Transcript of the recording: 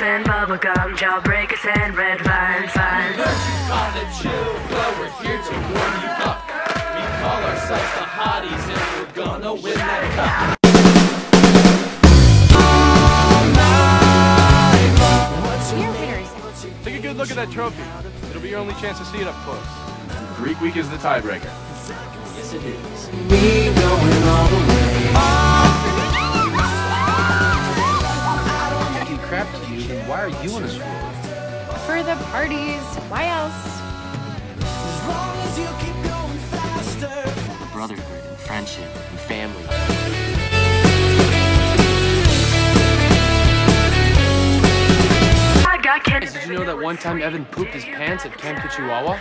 and bubblegum, jawbreakers and red vine vines. Call it chill, but we're here to warm you up. We call ourselves the hotties and we're gonna win that cup. Take a good look at that trophy. It'll be your only chance to see it up close. Greek week is the tiebreaker. Yes, it is. You, then why are you in a school? For the parties. Why else? for brotherhood and friendship and family. I got candy Did you know that one time Evan pooped his pants at Camp Chihuahua?